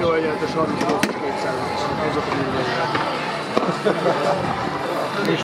Jó, egyenletes 30 200 azok a